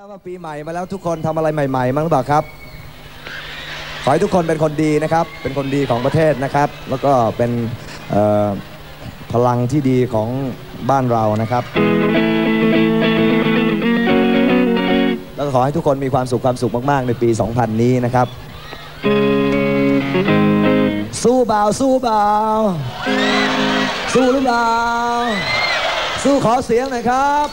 ทราบว่าปีใหม่มาแล้วทุกคนทำอะไรใหม่ๆมั้งหรือเปล่าครับ ขอให้ทุกคนเป็นคนดีนะครับ เป็นคนดีของประเทศนะครับ แล้วก็เป็นพลังที่ดีของบ้านเรานะครับ แล้วก็ขอให้ทุกคนมีความสุขความสุขมาก ๆ ในปี 2000 นี้นะครับ สู้เบาสู้เบาสู้หรือเปล่าสู้ขอเสียงหน่อยครับ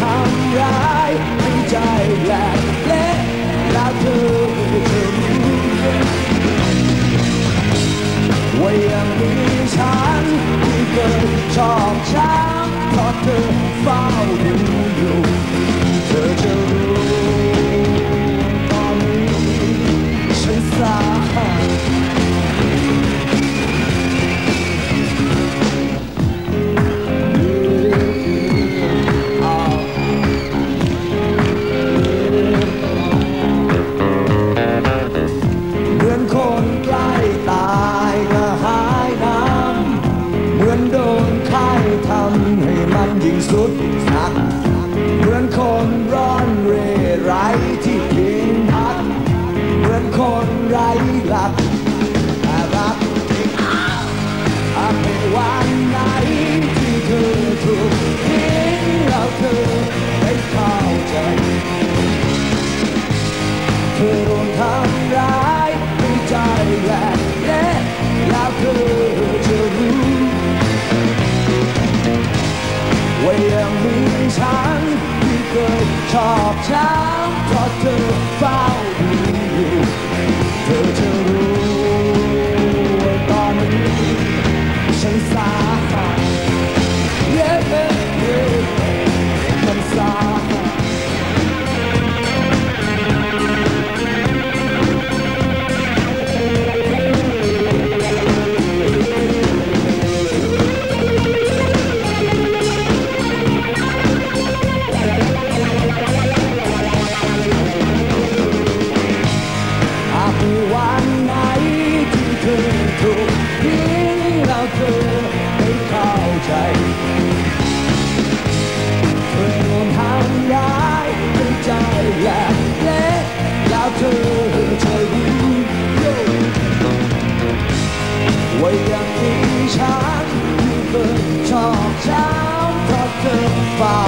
ทำร้ายให้ใจแหลกเละแล้วเธอจะรู้ว่ายังมีฉันที่เคยชอบช้ำเพราะเธอเฝ้าดูอยู่ ให้มัน ยังมีฉั tall talk but goodbye.